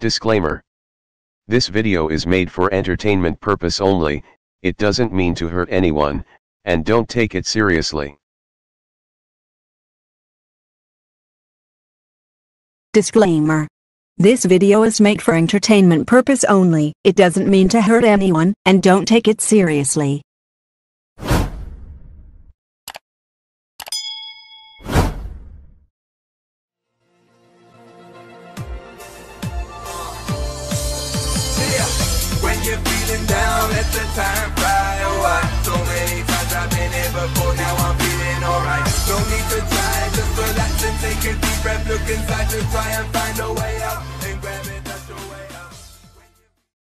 Disclaimer. This video is made for entertainment purpose only, it doesn't mean to hurt anyone, and don't take it seriously. Disclaimer. This video is made for entertainment purpose only. It doesn't mean to hurt anyone, and don't take it seriously. You're feeling down, let the time fly away. So many times I've been here before, now I'm feeling alright. No need to try, just relax and take a deep breath. Look inside to try and find a way.